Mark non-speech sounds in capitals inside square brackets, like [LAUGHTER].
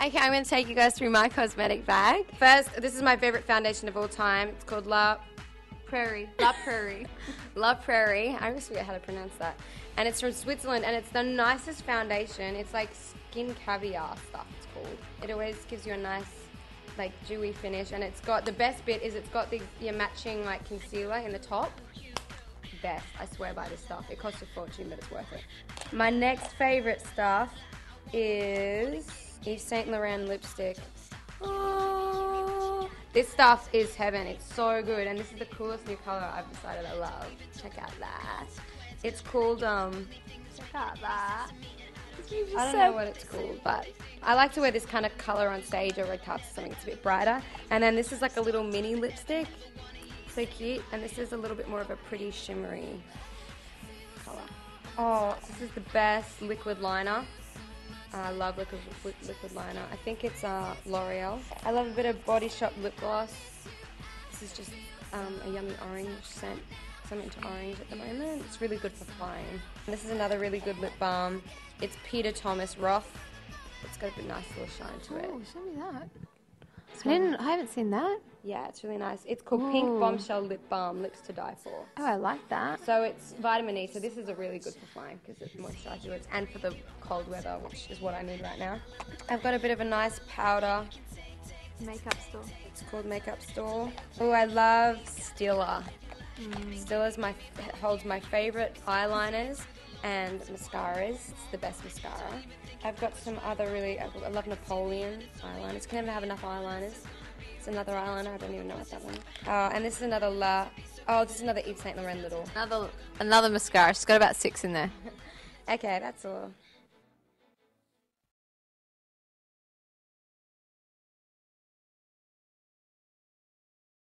Okay, I'm going to take you guys through my cosmetic bag. First, this is my favorite foundation of all time. It's called La Prairie. La Prairie. [LAUGHS] La Prairie. I always forget how to pronounce that. And it's from Switzerland, and it's the nicest foundation. It's like skin caviar stuff, it's called. It always gives you a nice, like, dewy finish, and it's got the best bit is it's got the your matching, like, concealer in the top. Best. I swear by this stuff. It costs a fortune, but it's worth it. My next favorite stuff is Yves Saint Laurent lipstick. Oh, this stuff is heaven. It's so good, and this is the coolest new color I've decided I love. Check out that. It's called um. Check out that. I don't know what it's called, but I like to wear this kind of color on stage or red carpet, something It's a bit brighter. And then this is like a little mini lipstick, so cute. And this is a little bit more of a pretty shimmery color. Oh, this is the best liquid liner. I love liquid, liquid liner. I think it's uh, L'Oreal. I love a bit of Body Shop lip gloss. This is just um, a yummy orange scent. I'm into orange at the moment. It's really good for flying. And this is another really good lip balm. It's Peter Thomas Roth. It's got a nice little shine to it. Oh, show me that. I didn't. I haven't seen that. Yeah, it's really nice. It's called Pink Bombshell Lip Balm, Lips to Die For. Oh, I like that. So it's vitamin E, so this is a really good for flying because it moisturizes you and for the cold weather, which is what I need right now. I've got a bit of a nice powder. Makeup store. It's called Makeup Store. Oh, I love Stila. Stila's my holds my favorite eyeliners and mascaras. It's the best mascara. I've got some other really. I love Napoleon eyeliners. Can never have enough eyeliners. It's another eyeliner. I don't even know what that one. Oh, and this is another La. Oh, this is another Yves Saint Laurent little. Another another mascara. She's got about six in there. [LAUGHS] Okay, that's all.